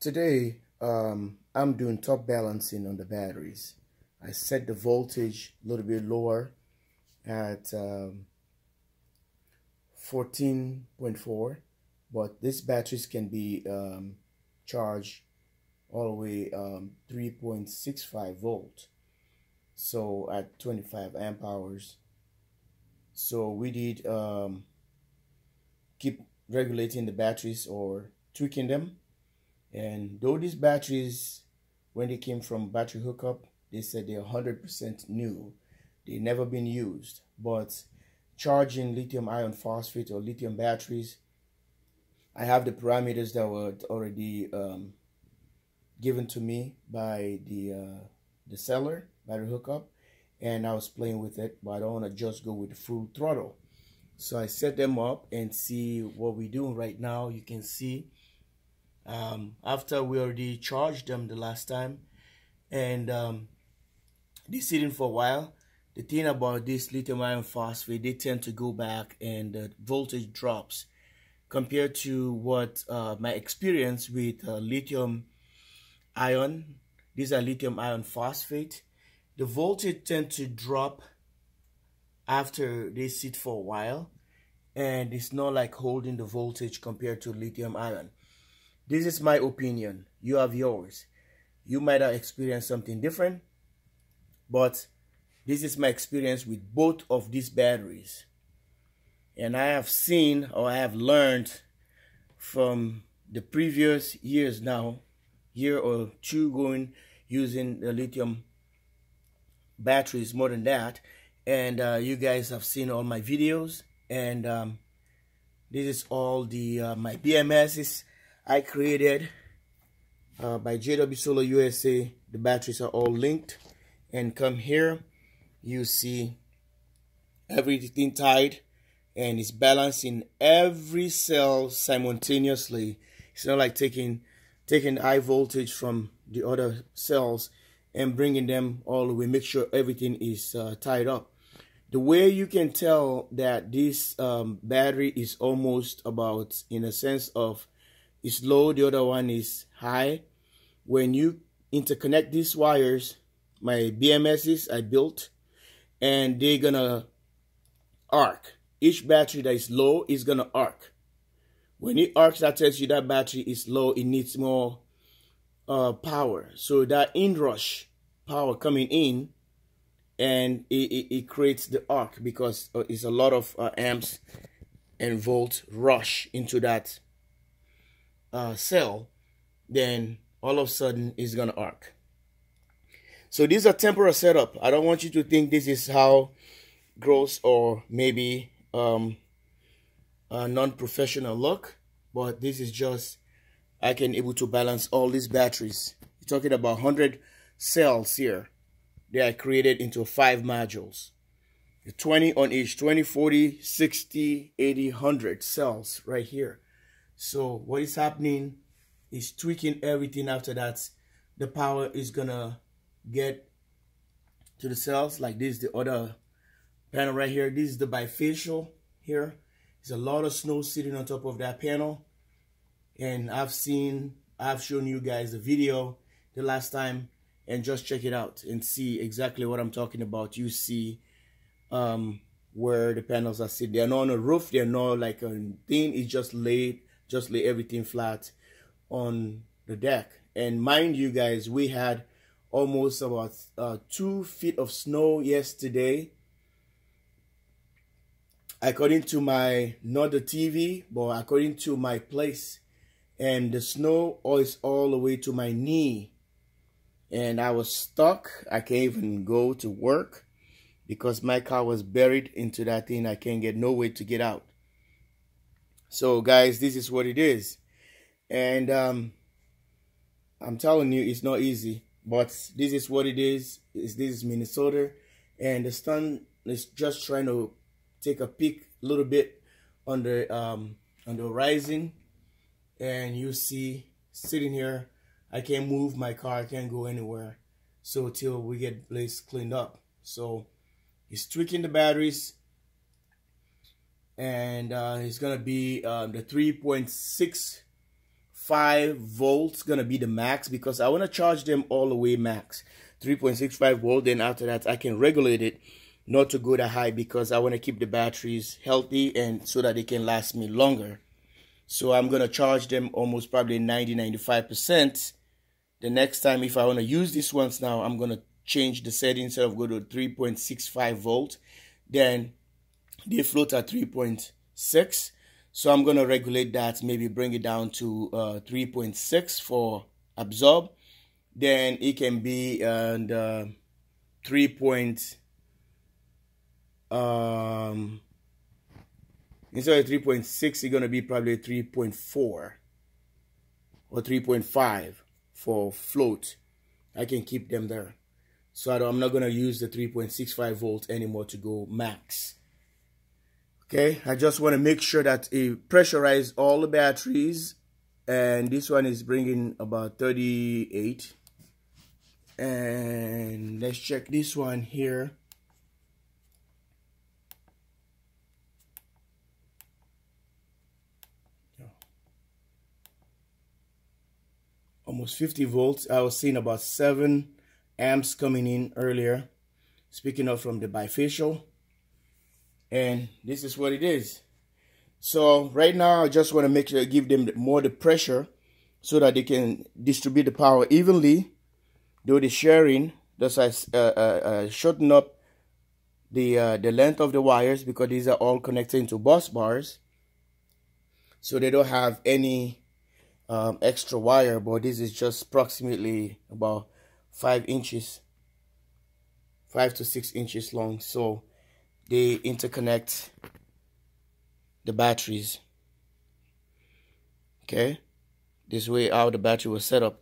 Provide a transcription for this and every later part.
Today, um, I'm doing top balancing on the batteries. I set the voltage a little bit lower at um, 14.4, but these batteries can be um, charged all the way um, 3.65 volt. So at 25 amp hours. So we did um, keep regulating the batteries or tweaking them and though these batteries, when they came from battery hookup, they said they're 100% new. They've never been used. But charging lithium ion phosphate or lithium batteries, I have the parameters that were already um, given to me by the uh, the seller, battery hookup, and I was playing with it, but I don't want to just go with the full throttle. So I set them up and see what we're doing right now. You can see um, after we already charged them the last time and um, they're sitting for a while. The thing about this lithium iron phosphate they tend to go back and the voltage drops compared to what uh, my experience with uh, lithium ion these are lithium iron phosphate. The voltage tend to drop after they sit for a while and it's not like holding the voltage compared to lithium ion this is my opinion. You have yours. You might have experienced something different, but this is my experience with both of these batteries. And I have seen or I have learned from the previous years now, year or two going using the lithium batteries more than that. And uh, you guys have seen all my videos. And um, this is all the uh, my BMSs I created uh, by JW Solar USA. The batteries are all linked. And come here, you see everything tied and it's balancing every cell simultaneously. It's not like taking taking high voltage from the other cells and bringing them all the way. Make sure everything is uh, tied up. The way you can tell that this um, battery is almost about, in a sense of is low, the other one is high. When you interconnect these wires, my BMSs I built, and they're gonna arc. Each battery that is low is gonna arc. When it arcs, that tells you that battery is low, it needs more uh, power. So that inrush power coming in, and it, it, it creates the arc because uh, it's a lot of uh, amps and volts rush into that uh, cell, then all of a sudden it's going to arc. So these are temporal setup. I don't want you to think this is how gross or maybe um, a non-professional look, but this is just I can able to balance all these batteries. You're talking about 100 cells here. They are created into five modules. 20 on each, 20, 40, 60, 80, 100 cells right here. So what is happening is tweaking everything after that. The power is gonna get to the cells like this, the other panel right here. This is the bifacial here. There's a lot of snow sitting on top of that panel. And I've seen, I've shown you guys the video the last time and just check it out and see exactly what I'm talking about. You see um, where the panels are sitting. They're not on a roof. They're not like a thing. It's just laid just lay everything flat on the deck. And mind you guys, we had almost about uh, two feet of snow yesterday. According to my, not the TV, but according to my place. And the snow is all the way to my knee. And I was stuck. I can't even go to work because my car was buried into that thing. I can't get no way to get out. So guys, this is what it is. And um, I'm telling you, it's not easy. But this is what it is. It's, this is Minnesota. And the sun is just trying to take a peek a little bit on the, um, on the horizon. And you see, sitting here, I can't move my car. I can't go anywhere. So till we get place cleaned up. So he's tweaking the batteries and uh, it's gonna be um, the 3.65 3.65 volts gonna be the max because I want to charge them all the way max. 3.65 volt then after that I can regulate it not to go that high because I want to keep the batteries healthy and so that they can last me longer. So I'm gonna charge them almost probably 90 95 percent. The next time if I want to use these ones now I'm gonna change the setting instead of go to 3.65 volt. Then they float at 3.6 so I'm going to regulate that, maybe bring it down to uh, 3.6 for absorb. Then it can be and uh, 3. Point, um, instead of 3.6, it's going to be probably 3.4 or 3.5 for float. I can keep them there. So I'm not going to use the 3.65 volt anymore to go max. Okay, I just want to make sure that it pressurize all the batteries. And this one is bringing about 38. And let's check this one here. Almost 50 volts. I was seeing about 7 amps coming in earlier. Speaking of from the bifacial and this is what it is. So right now I just want to make sure I give them more the pressure so that they can distribute the power evenly. Do the sharing thus I uh, uh, uh, shorten up the uh, the length of the wires because these are all connected into bus bars. So they don't have any um, extra wire but this is just approximately about five inches five to six inches long. So they interconnect the batteries. Okay? This way how the battery was set up.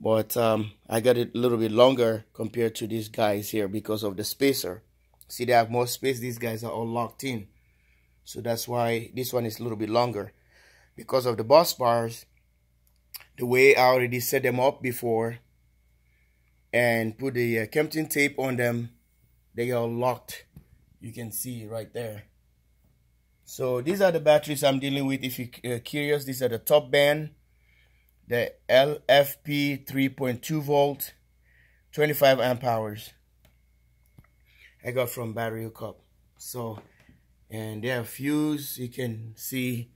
But um, I got it a little bit longer compared to these guys here because of the spacer. See they have more space. These guys are all locked in. So that's why this one is a little bit longer. Because of the bus bars the way I already set them up before and put the uh, Kapton tape on them they are locked you can see right there. So these are the batteries I'm dealing with. If you're uh, curious these are the Topband. The LFP 3.2 volt 25 amp hours. I got from battery hookup so and they are fused you can see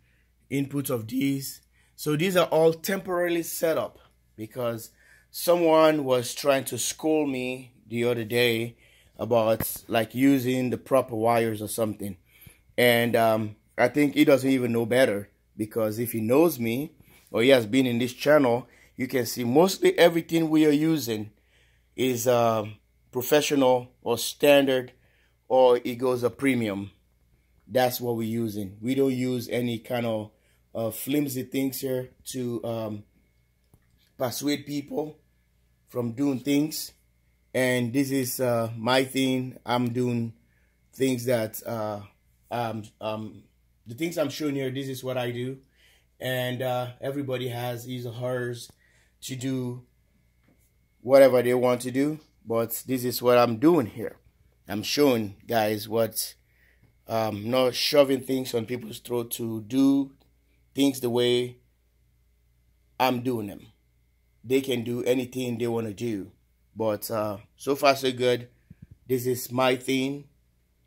inputs of these. So these are all temporarily set up because someone was trying to school me the other day about like using the proper wires or something. And um, I think he doesn't even know better because if he knows me or he has been in this channel, you can see mostly everything we are using is uh, professional or standard or it goes a premium. That's what we're using. We don't use any kind of uh, flimsy things here to um, persuade people from doing things and this is uh, my thing. I'm doing things that uh, um, um, the things I'm showing here. This is what I do, and uh, everybody has his or hers to do whatever they want to do. But this is what I'm doing here. I'm showing guys what um, not shoving things on people's throat to do things the way I'm doing them. They can do anything they want to do but uh, so far, so good. This is my thing.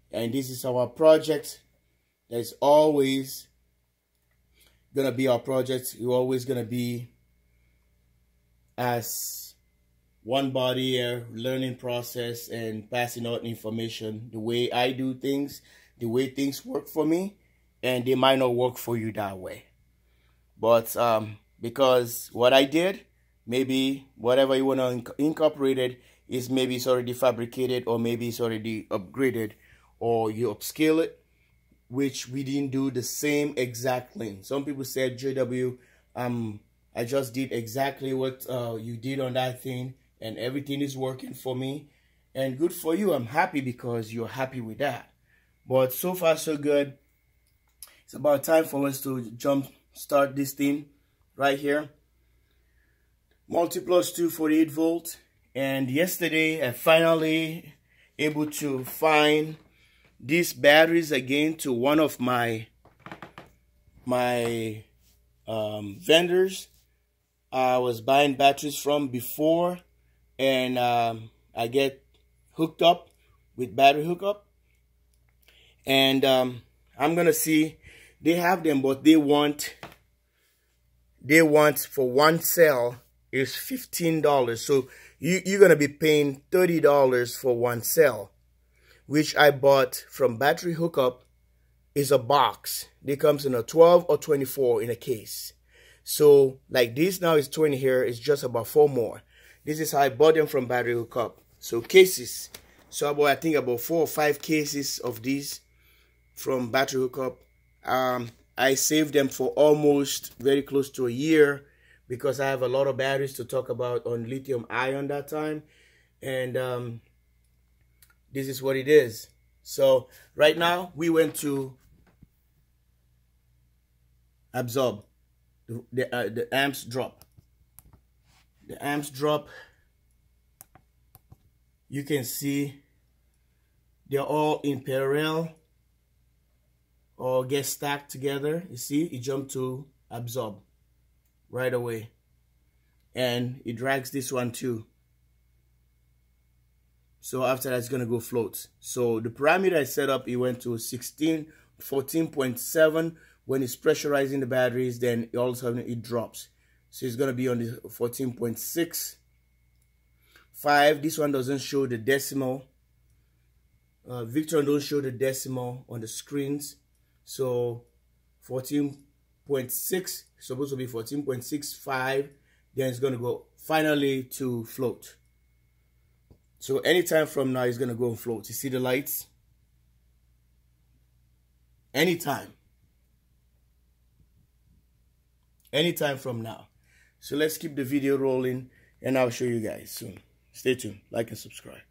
And this is our project. That's always going to be our project. We're always going to be as one body here, learning process and passing out information. The way I do things, the way things work for me. And they might not work for you that way. But um, because what I did maybe whatever you want to inc incorporate it is maybe it's already fabricated or maybe it's already upgraded or you upscale it which we didn't do the same exact some people said jw um i just did exactly what uh, you did on that thing and everything is working for me and good for you. I'm happy because you're happy with that. But so far so good. It's about time for us to jump start this thing right here multiplus 248 volt and yesterday I finally able to find these batteries again to one of my my um, vendors. I was buying batteries from before and um, I get hooked up with battery hookup. And um, I'm gonna see they have them but they want they want for one cell is $15 so you, you're gonna be paying $30 for one cell which I bought from battery hookup is a box. They comes in a 12 or 24 in a case. So like this now is 20 here it's just about four more. This is how I bought them from battery hookup. So cases. So about I think about four or five cases of these from battery hookup. Um, I saved them for almost very close to a year because I have a lot of batteries to talk about on lithium ion that time. And um, this is what it is. So right now we went to absorb. The, the, uh, the amps drop. The amps drop. You can see they're all in parallel or get stacked together. You see it jumped to absorb right away. And it drags this one too. So after that it's gonna go float. So the parameter I set up it went to 16 14.7 when it's pressurizing the batteries then all of a sudden it drops. So it's going to be on the 14.6 5 this one doesn't show the decimal. Uh, Victron don't show the decimal on the screens. So 14.6 supposed to be 14.65 then it's going to go finally to float so anytime from now it's going to go and float you see the lights anytime anytime from now. So let's keep the video rolling and I'll show you guys soon. Stay tuned, like and subscribe.